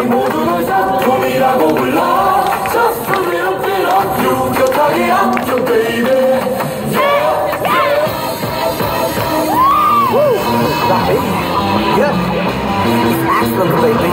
넌 모두 널 작품이라고 불러 Just a little bit of you 곁하게 안겨 baby Excellent, baby.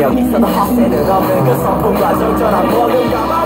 여기 있어도 헛새는 없는 그 성품과 적절한 먹음감아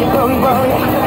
bang, bang, bang.